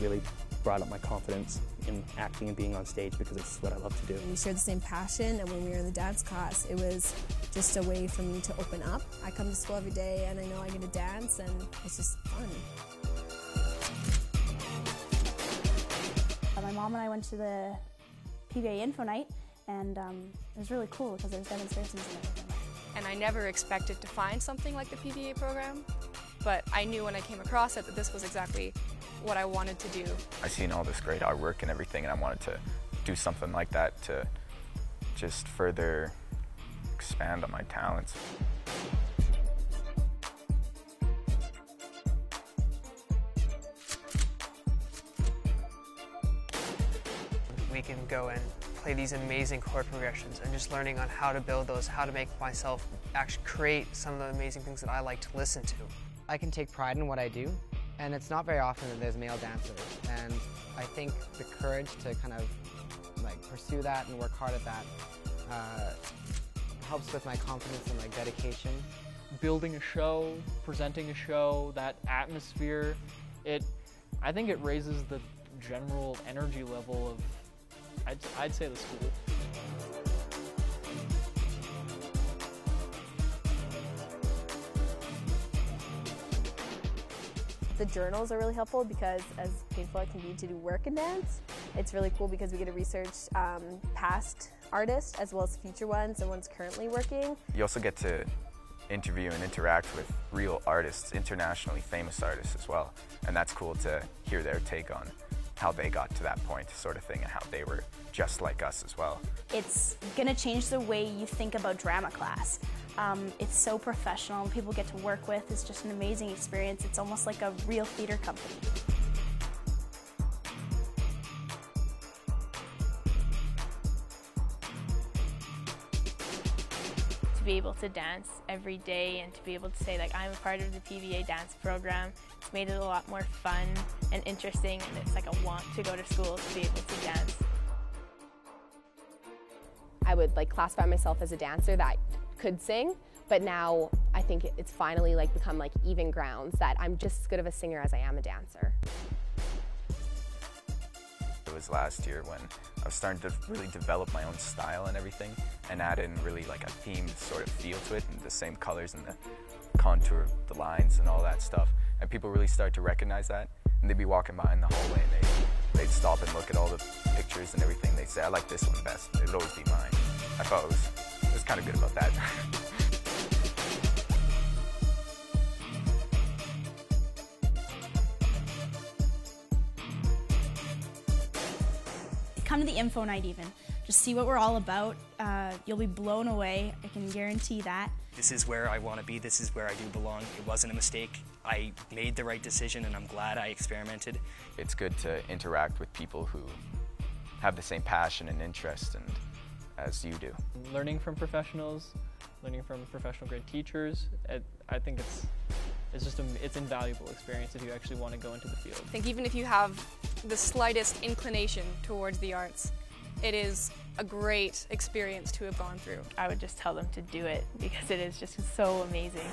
really brought up my confidence in acting and being on stage because it's what I love to do. We shared the same passion, and when we were in the dance class, it was just a way for me to open up. I come to school every day, and I know I get to dance, and it's just fun. My mom and I went to the PVA Info Night, and um, it was really cool because there's demonstrations and everything. And I never expected to find something like the PVA program, but I knew when I came across it that this was exactly what I wanted to do. I seen all this great artwork and everything, and I wanted to do something like that to just further expand on my talents. We can go and play these amazing chord progressions and just learning on how to build those, how to make myself actually create some of the amazing things that I like to listen to. I can take pride in what I do, and it's not very often that there's male dancers. And I think the courage to kind of like pursue that and work hard at that uh, helps with my confidence and like dedication. Building a show, presenting a show, that atmosphere, it, I think it raises the general energy level of, I'd, I'd say the school. The journals are really helpful because as painful it can be to do work in dance, it's really cool because we get to research um, past artists as well as future ones and ones currently working. You also get to interview and interact with real artists, internationally famous artists as well. And that's cool to hear their take on how they got to that point sort of thing and how they were just like us as well. It's gonna change the way you think about drama class. Um, it's so professional, people get to work with, it's just an amazing experience. It's almost like a real theater company. to be able to dance every day and to be able to say like I'm a part of the PVA dance program. It's made it a lot more fun and interesting and it's like a want to go to school to be able to dance. I would like classify myself as a dancer that could sing, but now I think it's finally like become like even grounds that I'm just as good of a singer as I am a dancer. It was last year when I was starting to really develop my own style and everything and add in really like a themed sort of feel to it and the same colors and the contour of the lines and all that stuff. And people really started to recognize that and they'd be walking by in the hallway and they'd, they'd stop and look at all the pictures and everything. They'd say, I like this one best. It would always be mine. I thought it was, it was kind of good about that. Come to the info night even. Just see what we're all about. Uh, you'll be blown away, I can guarantee that. This is where I want to be, this is where I do belong. It wasn't a mistake. I made the right decision and I'm glad I experimented. It's good to interact with people who have the same passion and interest and as you do. Learning from professionals, learning from professional grade teachers, it, I think it's it's just a, it's invaluable experience if you actually want to go into the field. I think even if you have the slightest inclination towards the arts, it is a great experience to have gone through. I would just tell them to do it because it is just so amazing.